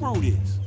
road is.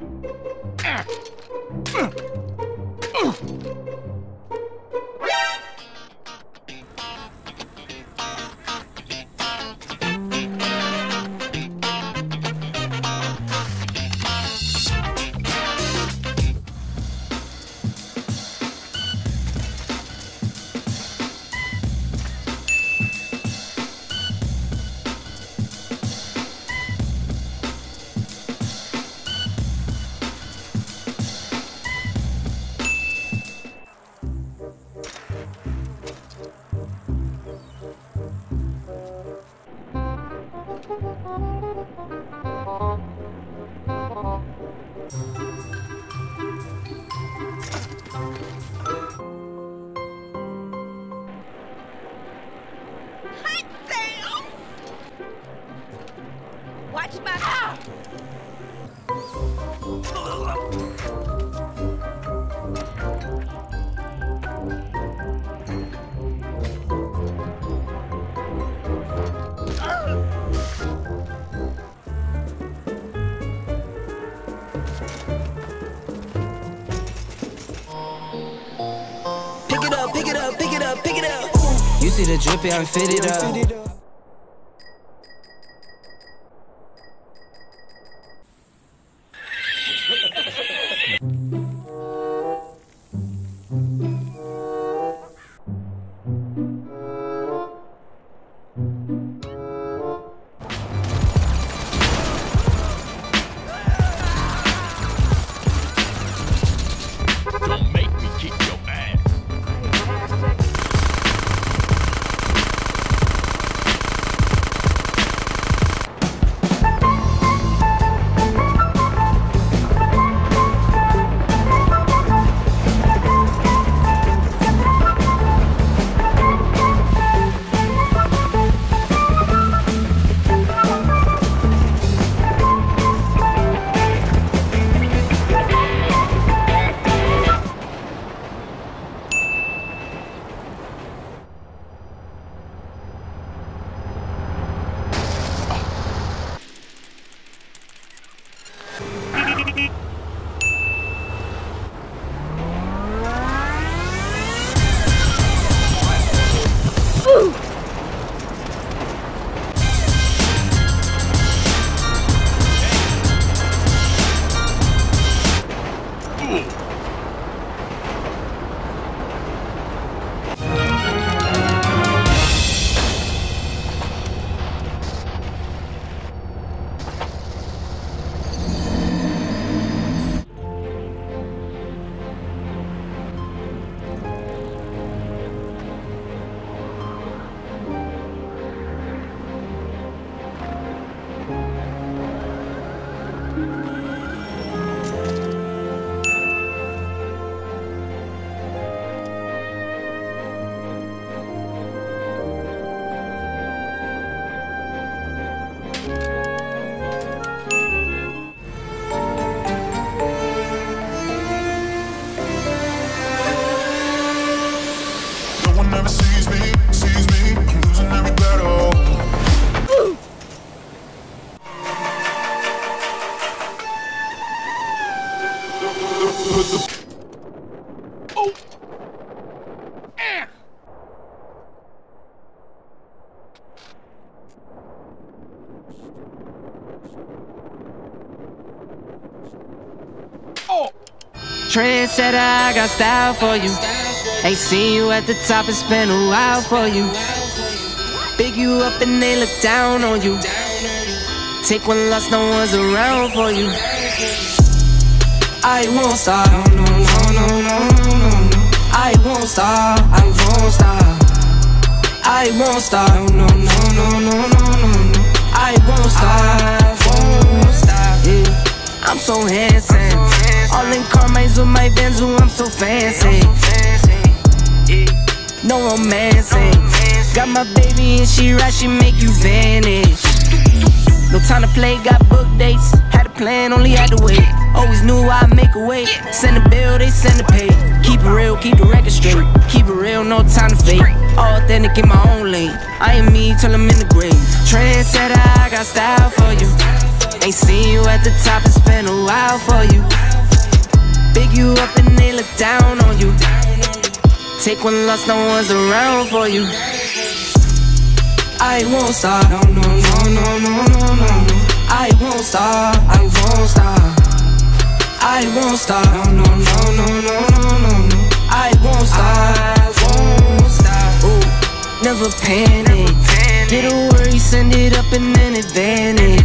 Hot pick it up. You see the drippy, I'm fitted up. Oh! Trent said I got style for you. Ain't seen you at the top, it's been a while for you. Big you up and they look down on you. Take one loss, no one's around for you. I won't stop, no, no, no, no, no, no, no. I won't stop, I won't stop. I won't stop, no, no, no, no, no, no, no. I won't stop, I won't stop. Yeah, I'm so handsome. All in Carmine's with my Benz, ooh, I'm so fancy. No romancing. Got my baby and she right, she make you vanish. No time to play, got book dates. Had a plan, only had to wait. Always knew I'd make a way. Send a bill, they send a pay. Keep it real, keep the record straight. Keep it real, no time to fake. Authentic in my own lane. I am me till I'm in the grave. Trendsetter, I got style for you. Ain't seen you at the top, it's been a while for you. Big you up and they look down on you. Take one loss, no one's around for you. I won't stop. No, no, no, no, no, no, no. I won't stop. I won't stop. I won't stop. No, no, no, no, no, no, no, no. I won't stop. I won't stop. Ooh, never panic. Never. Get a worry, send it up and then it vanish.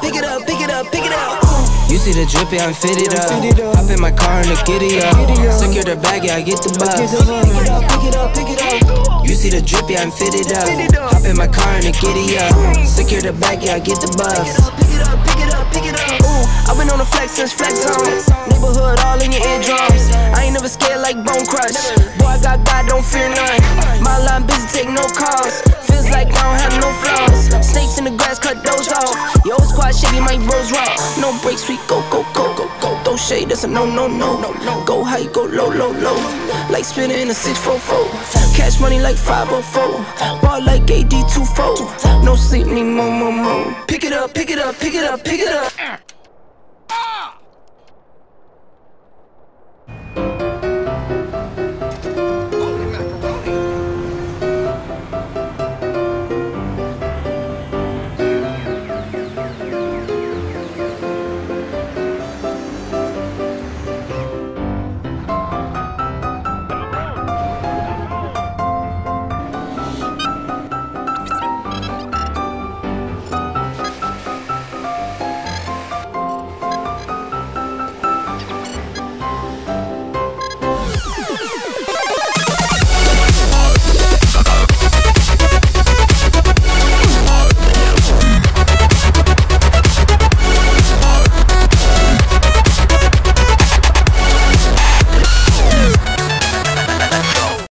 pick it up, pick it up, pick it up. You see the drippy, I'm fitted up. Hop in my car and the giddy up. Secure the bag, yeah, I get the bus. Pick it up, pick it up, pick it up. You see the drippy, I'm fitted up. Hop in my car and the giddy up. Secure the bag, yeah, I get the bus. Pick it up, pick it up, pick it up. Ooh, I've been on the flex since flex zone. Neighborhood a no, no, no, no, no. Go high, go low, low, low. Like spinning in a 644. Cash money like 504. Ball like AD24. No sleep, need more, more, more. Pick it up, pick it up, pick it up, pick it up.